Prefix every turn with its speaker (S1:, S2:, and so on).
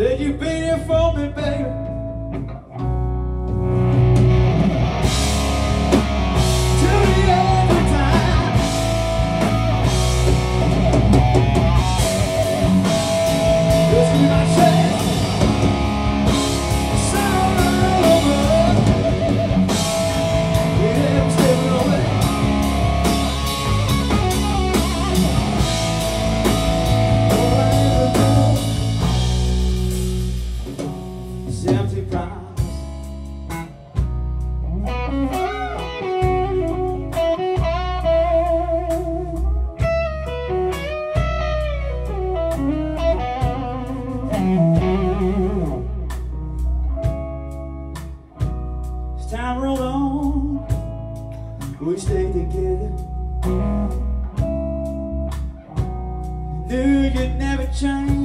S1: Said you've been here for me, baby. Do you never change?